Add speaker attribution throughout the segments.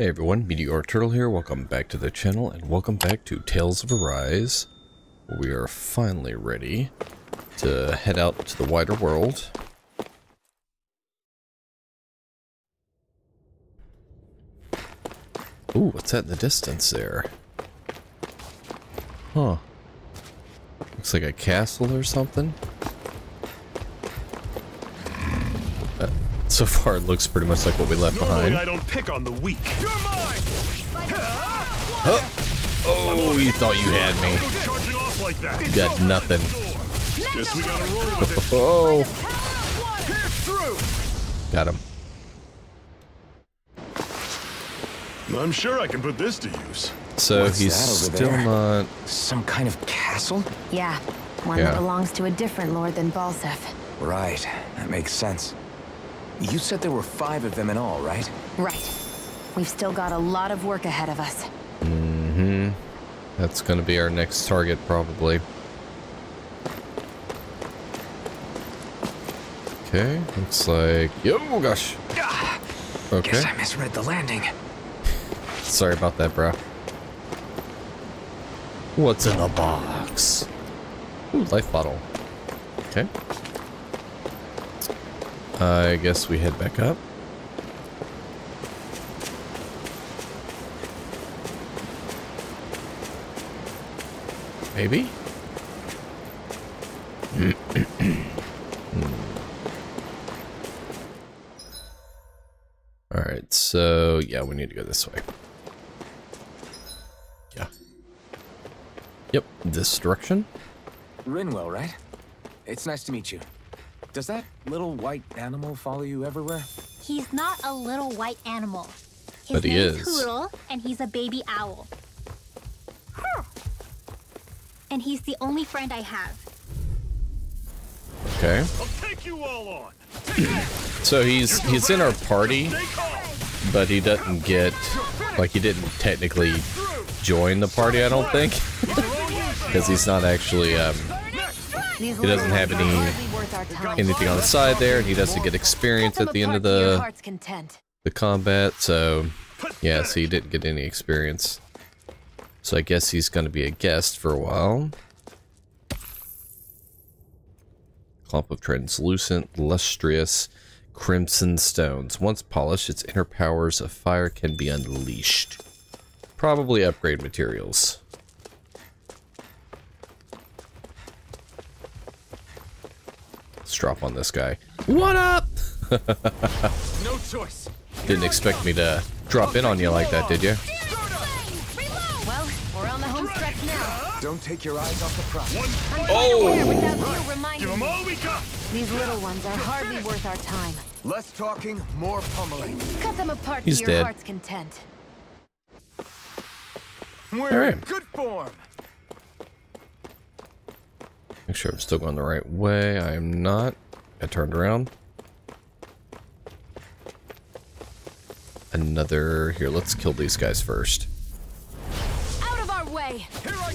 Speaker 1: Hey everyone, Meteoric Turtle here, welcome back to the channel, and welcome back to Tales of Arise. We are finally ready to head out to the wider world. Ooh, what's that in the distance there? Huh. Looks like a castle or something. So far it looks pretty much like what we left
Speaker 2: Normally
Speaker 1: behind.
Speaker 2: I don't pick on the weak. You're mine.
Speaker 1: Oh, oh, you thought you had me.
Speaker 2: Charging off like that.
Speaker 1: You got nothing.
Speaker 2: Gotta roll with it.
Speaker 1: Oh, got him.
Speaker 2: I'm sure I can put this to use.
Speaker 1: So
Speaker 3: What's
Speaker 1: he's
Speaker 3: that over
Speaker 1: still
Speaker 3: there?
Speaker 1: not.
Speaker 3: Some kind of castle?
Speaker 4: Yeah, one
Speaker 1: Yeah.
Speaker 4: that belongs to a different lord than Balseph.
Speaker 3: Right, that makes sense. You said there were five of them in all, right?
Speaker 4: Right. We've still got a lot of work ahead of us.
Speaker 1: Mm-hmm. That's gonna be our next target, probably. Okay, looks like. Oh, gosh.
Speaker 3: Ah,
Speaker 1: Okay,
Speaker 3: Guess I misread the landing.
Speaker 1: sorry about that, bro. What's in the box? Ooh, life bottle. Okay. I guess we head back up. Maybe? Hmm. Alright, so yeah, we need to go this way. Yeah. Yep, this direction.
Speaker 3: Rinwell, right? It's nice to meet you. Does that little white animal follow you everywhere?
Speaker 5: He's not a little white animal. His
Speaker 1: But he
Speaker 5: name's
Speaker 1: is.
Speaker 5: Hootle, and he's a baby owl. And he's the only friend I have.
Speaker 1: Okay.
Speaker 2: I'll take you all on.
Speaker 1: So he's he's in our party, but he doesn't get like he didn't technically join the party, I don't think. Because he's not actually um, He doesn't have any- anything on the side there, and he doesn't get experience at the end of
Speaker 4: to
Speaker 1: the the combat, so yeah, so he didn't get any experience. So I guess he's gonna be a guest for a while. Clump of translucent, lustrous, crimson stones. Once polished, its inner powers of fire can be unleashed. Probably upgrade materials. Drop on this guy. What up?
Speaker 3: No choice.
Speaker 1: Didn't expect me to drop in on you like that, did you?
Speaker 4: Well, we're on the home stretch now.
Speaker 3: Don't take your eyes off the prize.
Speaker 4: Where oh. without you
Speaker 2: Give them all we got.
Speaker 4: These little ones are hardly worth our time.
Speaker 3: Less talking, more pummeling.
Speaker 4: Cut them apart
Speaker 1: He's
Speaker 4: to your
Speaker 1: dead.
Speaker 4: heart's content.
Speaker 3: We're
Speaker 1: All right.
Speaker 3: in good form.
Speaker 1: Make sure I'm still going the right way. I am not. I turned around. Another... Here, let's kill these guys first.
Speaker 4: Out of our way!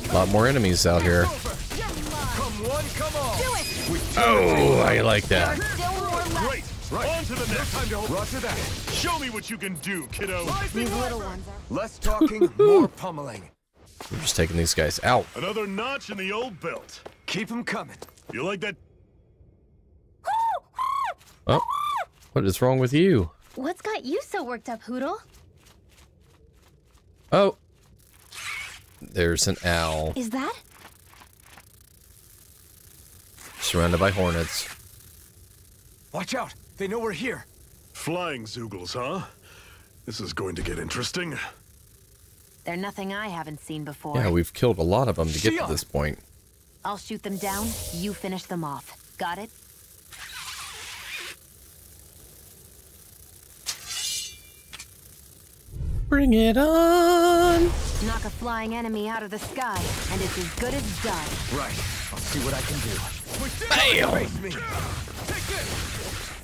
Speaker 1: A lot more enemies out here.
Speaker 3: Come one, come all.
Speaker 4: Do it!
Speaker 1: Oh, I like that.
Speaker 4: Still more.
Speaker 2: Great. On to the next.
Speaker 3: Time to Roger that.
Speaker 2: Show me what you can do, kiddo.
Speaker 4: These little ones are.
Speaker 3: Less talking, more pummeling.
Speaker 1: We're just taking these guys out.
Speaker 2: Another notch in the old belt.
Speaker 3: Keep them coming.
Speaker 2: You like that?
Speaker 1: Oh, what is wrong with you?
Speaker 5: What's got you so worked up, Hootle?
Speaker 1: Oh. There's an owl.
Speaker 5: Is that?
Speaker 1: Surrounded by hornets.
Speaker 3: Watch out. They know we're here.
Speaker 2: Flying Zeugles, huh? This is going to get interesting.
Speaker 4: They're nothing I haven't seen before.
Speaker 1: Yeah, we've killed a lot of them to get to this point.
Speaker 4: I'll shoot them down, you finish them off. Got it?
Speaker 1: Bring it on!
Speaker 4: Knock a flying enemy out of the sky, and it's as good as done.
Speaker 3: Right. I'll see what I can do.
Speaker 1: Bam!
Speaker 3: Face me.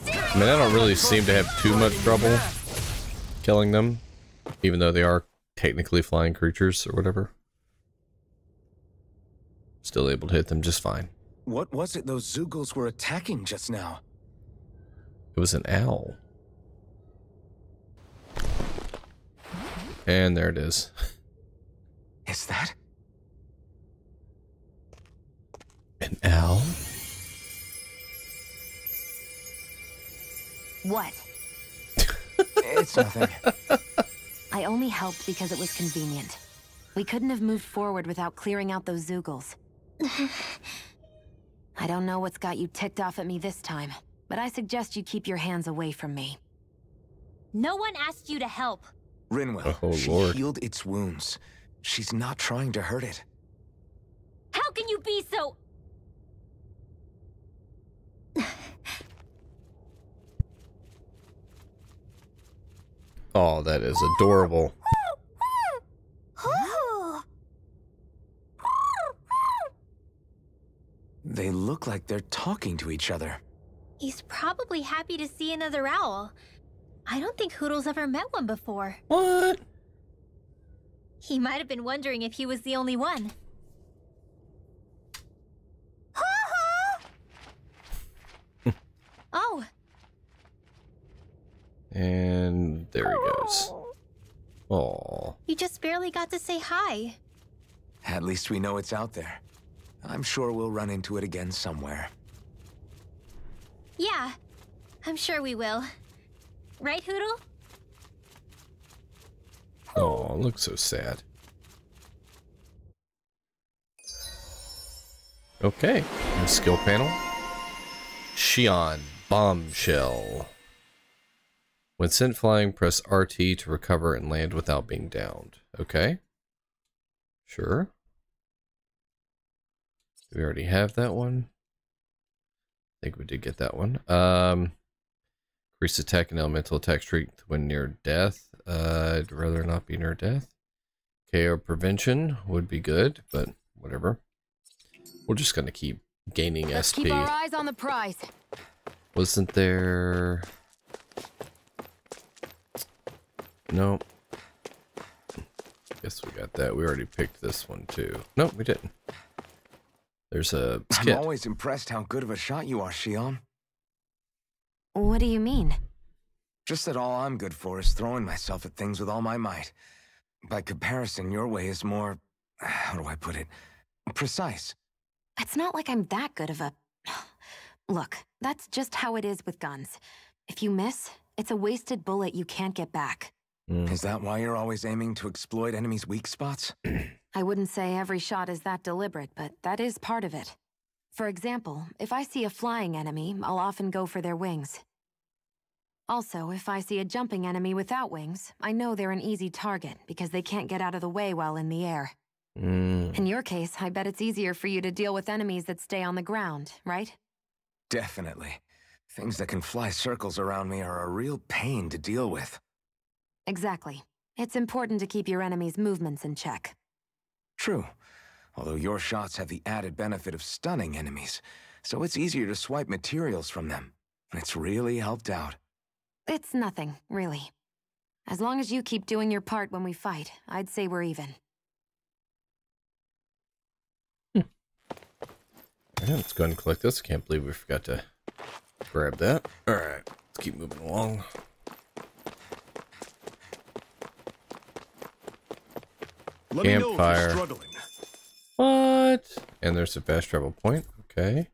Speaker 1: I mean, I don't really seem to have too much trouble killing them, even though they are technically flying creatures or whatever. Still able to hit them just fine.
Speaker 3: What was it those Zeugles were attacking just now?
Speaker 1: It was an owl. And there it is.
Speaker 3: Is that?
Speaker 1: An owl?
Speaker 4: What?
Speaker 3: It's nothing.
Speaker 4: I only helped because it was convenient. We couldn't have moved forward without clearing out those Zeugles. I don't know what's got you ticked off at me this time, but I suggest you keep your hands away from me.
Speaker 5: No one asked you to help.
Speaker 3: Rinwell,
Speaker 1: Oh,
Speaker 3: she
Speaker 1: Lord.
Speaker 3: healed its wounds. She's not trying to hurt it.
Speaker 5: How can you be so...
Speaker 1: Oh, that is adorable.
Speaker 3: They look like they're talking to each other.
Speaker 5: He's probably happy to see another owl. I don't think Hootle's ever met one before.
Speaker 1: What?
Speaker 5: He might have been wondering if he was the only one. oh,
Speaker 1: And there he goes. Oh,
Speaker 5: you just barely got to say hi.
Speaker 3: At least we know it's out there. I'm sure we'll run into it again somewhere.
Speaker 5: Yeah, I'm sure we will. Right, Hootle?
Speaker 1: oh, looks so sad. Okay, new skill panel. Shionne Bombshell. When sent flying, press RT to recover and land without being downed. Okay. Sure. We already have that one? I think we did get that one. Um, increase attack and elemental attack strength when near death. Uh, I'd rather not be near death. KO prevention would be good, but whatever. We're just gonna keep gaining
Speaker 4: Let's
Speaker 1: SP.
Speaker 4: keep our eyes on the prize.
Speaker 1: Wasn't there? Nope. Guess we got that. We already picked this one too. Nope, we didn't. There's a
Speaker 3: I'm always impressed how good of a shot you are, Shionne.
Speaker 4: What do you mean?
Speaker 3: Just that all I'm good for is throwing myself at things with all my might. By comparison, your way is more... How do I put it? Precise.
Speaker 4: It's not like I'm that good of a... Look, that's just how it is with guns. If you miss, it's a wasted bullet you can't get back.
Speaker 1: Mm,
Speaker 3: Is that why you're always aiming to exploit enemies' weak spots?
Speaker 4: I wouldn't say every shot is that deliberate, but that is part of it. For example, if I see a flying enemy, I'll often go for their wings. Also, if I see a jumping enemy without wings, I know they're an easy target because they can't get out of the way while in the air.
Speaker 1: mm.
Speaker 4: In your case, I bet it's easier for you to deal with enemies that stay on the ground, right?
Speaker 3: Definitely. Things that can fly circles around me are a real pain to deal with.
Speaker 4: Exactly. It's important to keep your enemy's movements in check.
Speaker 3: True. Although your shots have the added benefit of stunning enemies, so it's easier to swipe materials from them. It's really helped out.
Speaker 4: It's nothing, really. As long as you keep doing your part when we fight, I'd say we're even. Hmm.
Speaker 1: Yeah, let's go ahead and collect this. Can't believe we forgot to grab that. All right, let's keep moving along.
Speaker 2: Let me know if
Speaker 1: Campfire.
Speaker 2: you're struggling.
Speaker 1: What? And there's a fast travel point. Okay.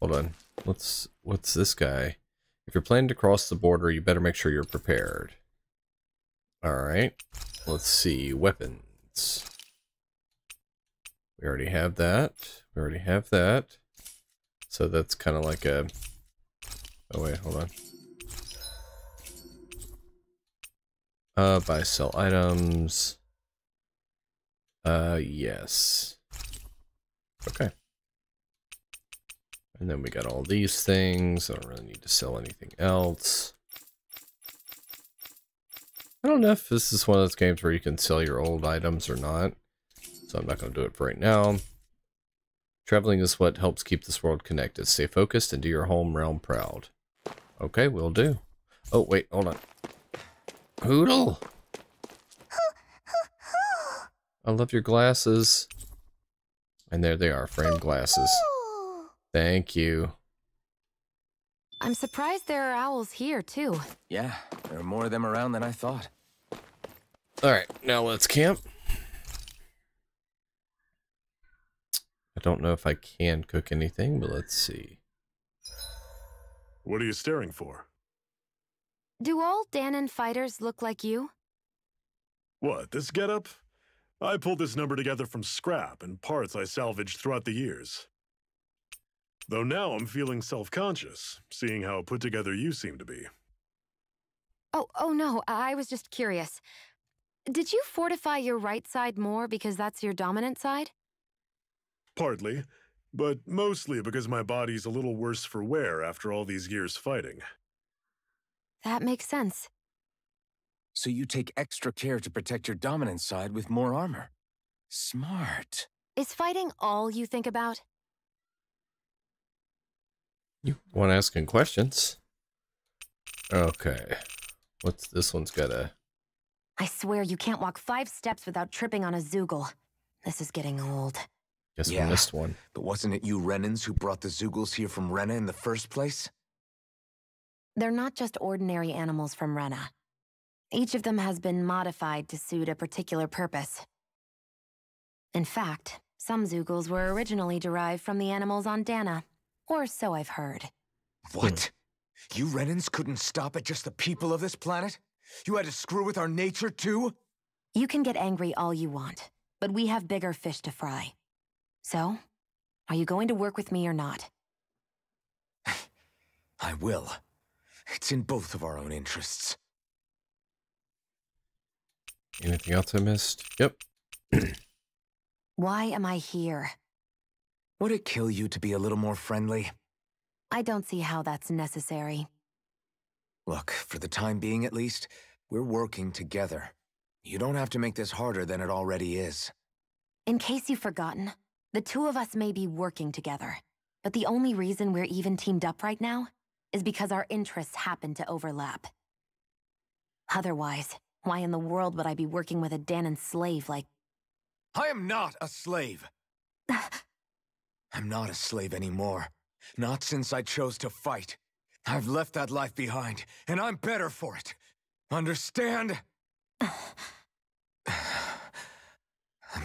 Speaker 1: Hold on. Let's. What's this guy? If you're planning to cross the border, you better make sure you're prepared. All right. Let's see. Weapons. We already have that. We already have that. So that's kind of like a. Oh wait, hold on. Uh, buy sell items. Uh, yes. Okay. And then we got all these things. I don't really need to sell anything else. I don't know if this is one of those games where you can sell your old items or not. So I'm not going to do it for right now. Traveling is what helps keep this world connected. Stay focused and do your home realm proud. Okay, we will do. Oh, wait, hold on. Hootle! I love your glasses. And there they are, framed glasses. Thank you.
Speaker 4: I'm surprised there are owls here, too.
Speaker 3: Yeah, there are more of them around than I thought.
Speaker 1: Alright, now let's camp. I don't know if I can cook anything, but let's see.
Speaker 2: What are you staring for?
Speaker 4: Do all Dahnan fighters look like you?
Speaker 2: What, this getup? I pulled this number together from scrap and parts I salvaged throughout the years. Though now I'm feeling self-conscious, seeing how put together you seem to be.
Speaker 4: Oh, oh no, I was just curious. Did you fortify your right side more because that's your dominant side?
Speaker 2: Partly, but mostly because my body's a little worse for wear after all these years fighting.
Speaker 4: That makes sense.
Speaker 3: So you take extra care to protect your dominant side with more armor. Smart.
Speaker 4: Is fighting all you think about?
Speaker 1: You want asking questions? Okay. What's this one's got a
Speaker 4: I swear you can't walk five steps without tripping on a Zeugle. This is getting old.
Speaker 1: guess
Speaker 3: Yeah.
Speaker 1: we missed one.
Speaker 3: But wasn't it you Renans who brought the Zeugles here from Rena in the first place?
Speaker 4: They're not just ordinary animals from Rena. Each of them has been modified to suit a particular purpose. In fact, some Zeugles were originally derived from the animals on Dahna. Or so I've heard.
Speaker 3: What? Hmm. You Renans couldn't stop at just the people of this planet? You had to screw with our nature too?
Speaker 4: You can get angry all you want, but we have bigger fish to fry. So, are you going to work with me or not?
Speaker 3: I will. It's in both of our own interests.
Speaker 1: Anything else I missed? Yep.
Speaker 4: Why am I here?
Speaker 3: Would it kill you to be a little more friendly?
Speaker 4: I don't see how that's necessary.
Speaker 3: Look, for the time being at least, we're working together. You don't have to make this harder than it already is.
Speaker 4: In case you've forgotten, the two of us may be working together, but the only reason we're even teamed up right now is because our interests happen to overlap. Otherwise, why in the world would I be working with a Dahnan slave like...
Speaker 3: I am not a slave! I'm not a slave anymore. Not since I chose to fight. I've left that life behind, and I'm better for it. Understand? I'm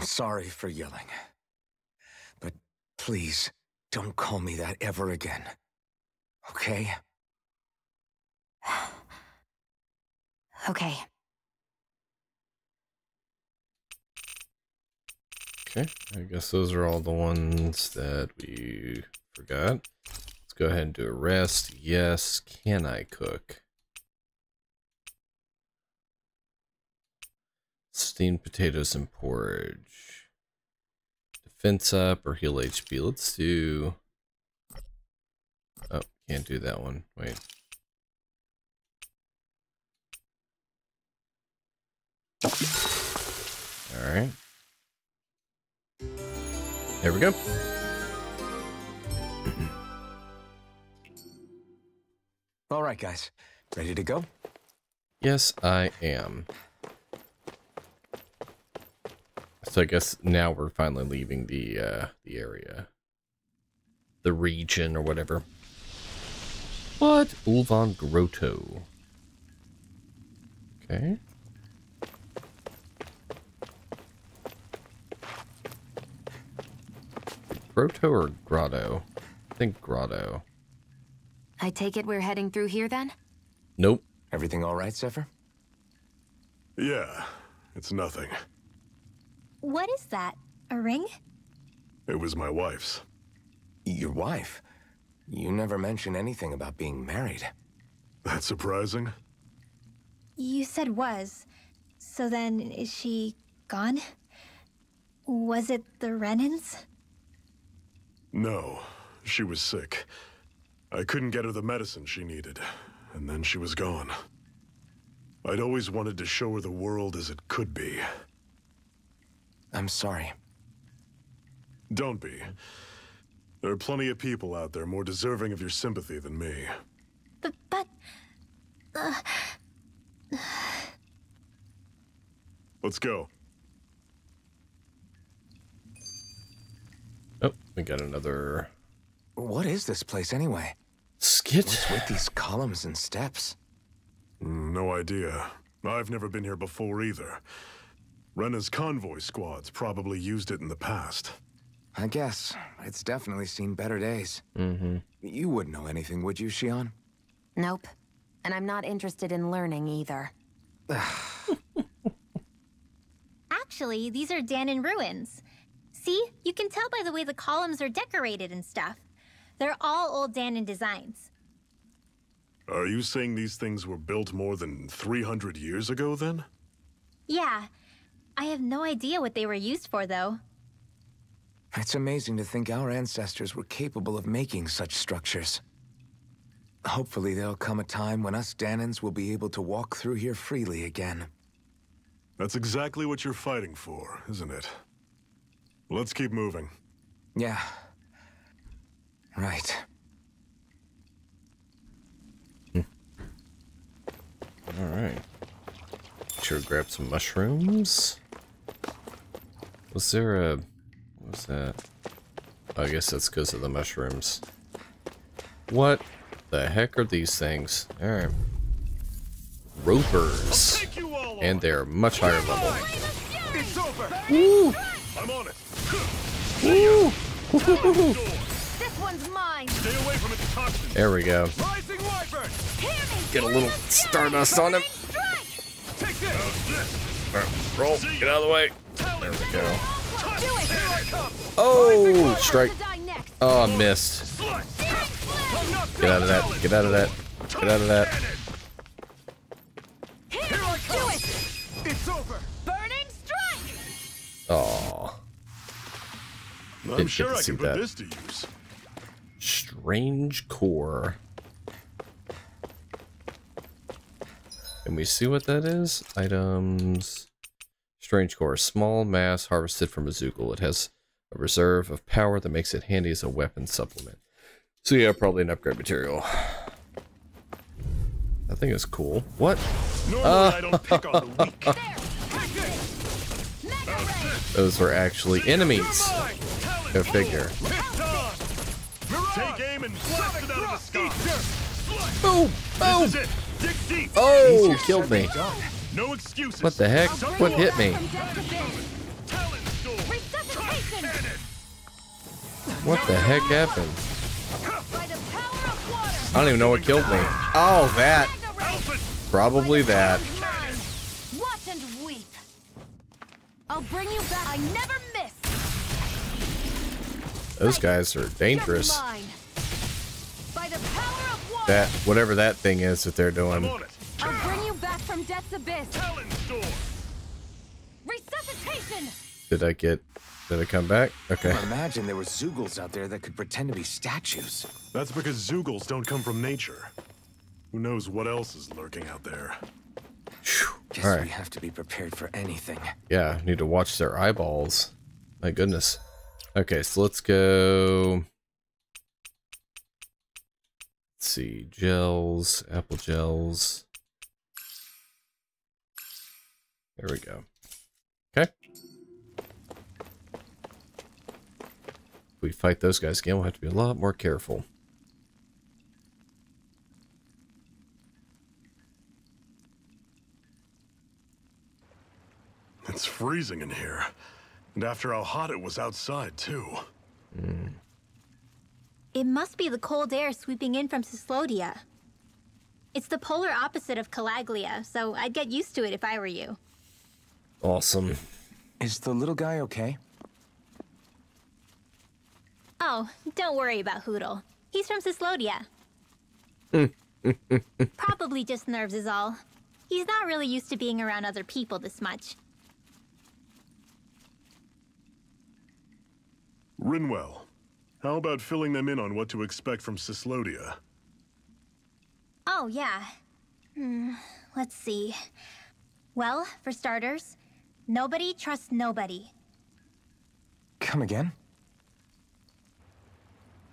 Speaker 3: sorry for yelling. But please, don't call me that ever again. Okay?
Speaker 4: Okay,
Speaker 1: Okay. I guess those are all the ones that we forgot. Let's go ahead and do a rest. Yes. Can I cook? Steamed potatoes and porridge. Defense up or heal HP. Let's do... Oh, can't do that one. Wait. Alright. There we go.
Speaker 3: All right, guys. Ready to go?
Speaker 1: Yes, I am. So I guess now we're finally leaving the uh the area. The region or whatever. What? Ulvan Grotto. Okay. Grotto or Grotto? I think Grotto.
Speaker 4: I take it we're heading through here then?
Speaker 1: Nope.
Speaker 3: Everything all right, Zephyr?
Speaker 2: Yeah, it's nothing.
Speaker 5: What is that? A ring?
Speaker 2: It was my wife's.
Speaker 3: Your wife? You never mentioned anything about being married.
Speaker 2: That's surprising.
Speaker 5: You said was. So then, is she gone? Was it the Renans?
Speaker 2: No, she was sick. I couldn't get her the medicine she needed, and then she was gone. I'd always wanted to show her the world as it could be.
Speaker 3: I'm sorry.
Speaker 2: Don't be. There are plenty of people out there more deserving of your sympathy than me.
Speaker 5: But, but, uh,
Speaker 2: Let's go.
Speaker 1: We got another
Speaker 3: What is this place anyway?
Speaker 1: skit.
Speaker 3: What's with these columns and steps?
Speaker 2: Mm, No idea. I've never been here before either. Rena's convoy squads probably used it in the past.
Speaker 3: I guess. It's definitely seen better days.
Speaker 1: Mm-hmm.
Speaker 3: You wouldn't know anything, would you, Shionne?
Speaker 4: Nope. And I'm not interested in learning either.
Speaker 5: Actually, these are Dahnan ruins. See? You can tell by the way the columns are decorated and stuff. They're all old Dahnan designs.
Speaker 2: Are you saying these things were built more than 300 years ago, then?
Speaker 5: Yeah. I have no idea what they were used for, though.
Speaker 3: It's amazing to think our ancestors were capable of making such structures. Hopefully there'll come a time when us Dahnans will be able to walk through here freely again.
Speaker 2: That's exactly what you're fighting for, isn't it? Let's keep moving.
Speaker 3: Yeah. Right. Hmm.
Speaker 1: Alright. Sure grab some mushrooms. Was there a... What was that? Oh, I guess that's because of the mushrooms. What the heck are these things? Alright. Ropers. And they're much higher level.
Speaker 2: It's over!
Speaker 1: Woo!
Speaker 2: I'm on it!
Speaker 1: Woo!
Speaker 4: This one's mine!
Speaker 2: Stay away from its!
Speaker 1: There we go. Get a little stardust on him.
Speaker 2: Take this!
Speaker 1: Alright, roll. Get out of the way. There we go.
Speaker 2: Here I come!
Speaker 1: Oh, strike. Oh, I missed. Get out of that. Get out of that. Get out of that.
Speaker 2: I'm
Speaker 1: get
Speaker 2: sure
Speaker 1: to
Speaker 2: I
Speaker 1: see
Speaker 2: can put
Speaker 1: that.
Speaker 2: this to use.
Speaker 1: strange core. Can we see what that is? Items. Strange core. Small mass harvested from a Zeugle. It has a reserve of power that makes it handy as a weapon supplement. So yeah, probably an upgrade material. I think it's cool. What?
Speaker 2: Normally
Speaker 1: Uh.
Speaker 2: I don't pick on the weak.
Speaker 1: Those were actually enemies. Go figure.
Speaker 2: Take aim and blast it out of the sky.
Speaker 1: Boom!
Speaker 2: This
Speaker 1: Boom!
Speaker 2: is it. Dig deep.
Speaker 1: Oh, killed me.
Speaker 2: No excuses.
Speaker 1: What the heck? What hit me?
Speaker 2: Talon Storm.
Speaker 4: Resuscitation!
Speaker 1: What the heck happened?
Speaker 4: By the power of water!
Speaker 1: I don't even know what killed me. Oh, that. Probably that.
Speaker 4: Watch and weep. I'll bring you back. I never miss.
Speaker 1: Those guys are dangerous.
Speaker 4: By the power of water,
Speaker 1: That, whatever that thing is that they're doing.
Speaker 4: I'll bring you back from death's abyss.
Speaker 2: Talon Storm.
Speaker 4: Resuscitation!
Speaker 1: Did I get, did I come back? Okay.
Speaker 3: I imagine there were Zeugles out there that could pretend to be statues.
Speaker 2: That's because Zeugles don't come from nature. Who knows what else is lurking out there?
Speaker 3: Guess
Speaker 1: All right.
Speaker 3: we have to be prepared for anything.
Speaker 1: Yeah, need to watch their eyeballs. My goodness. Okay, so let's go. Let's see, gels, apple gels. There we go. Okay. If we fight those guys again, we'll have to be a lot more careful.
Speaker 2: It's freezing in here. And after how hot it was outside, too.
Speaker 5: It must be the cold air sweeping in from Cyslodia. It's the polar opposite of Calaglia, so I'd get used to it if I were you.
Speaker 1: Awesome.
Speaker 3: Is the little guy okay?
Speaker 5: Oh, don't worry about Hootle. He's from Cyslodia. Probably just nerves is all. He's not really used to being around other people this much.
Speaker 2: Rinwell, how about filling them in on what to expect from Cyslodia?
Speaker 5: Oh, yeah. Hmm, let's see. Well, for starters, nobody trusts nobody.
Speaker 3: Come again?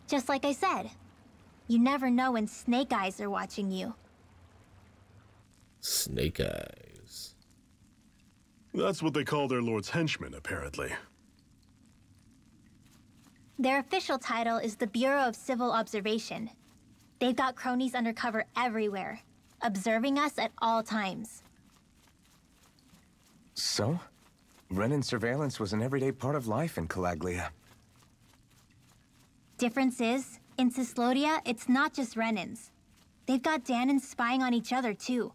Speaker 5: Just like I said. You never know when Snake Eyes are watching you.
Speaker 1: Snake eyes.
Speaker 2: That's what they call their lord's henchmen, apparently.
Speaker 5: Their official title is the Bureau of Civil Observation. They've got cronies undercover everywhere, observing us at all times.
Speaker 3: So? Renan surveillance was an everyday part of life in Calaglia.
Speaker 5: Difference is, in Cyslodia, it's not just Renans. They've got Dahnans spying on each other, too.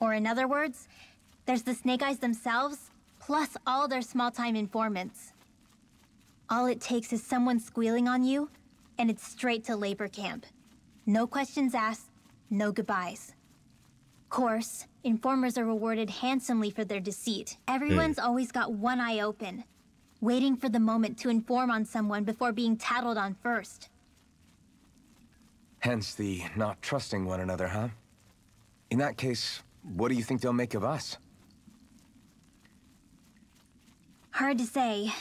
Speaker 5: Or in other words, there's the Snake Eyes themselves, plus all their small-time informants. All it takes is someone squealing on you, and it's straight to labor camp. No questions asked, no goodbyes. Of Course, informers are rewarded handsomely for their deceit. Everyone's mm. always got one eye open, waiting for the moment to inform on someone before being tattled on first.
Speaker 3: Hence the not trusting one another, huh? In that case, what do you think they'll make of us?
Speaker 5: Hard to say.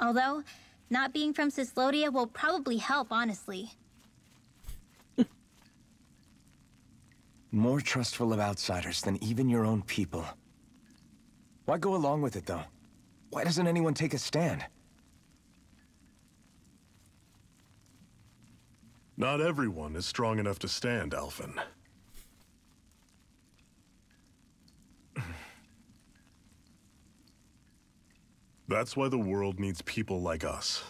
Speaker 5: Although, not being from Cyslodia will probably help, honestly.
Speaker 3: More trustful of outsiders than even your own people. Why go along with it, though? Why doesn't anyone take a stand?
Speaker 2: Not everyone is strong enough to stand, Alphen. That's why the world needs people like us.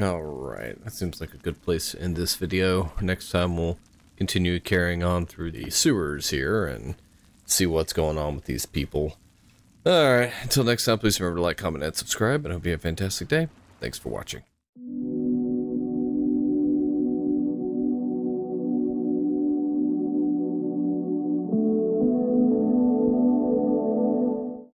Speaker 1: Alright, that seems like a good place to end this video. Next time we'll continue carrying on through the sewers here and see what's going on with these people. Alright, until next time, please remember to like, comment, and subscribe, and hope you have a fantastic day. Thanks for watching.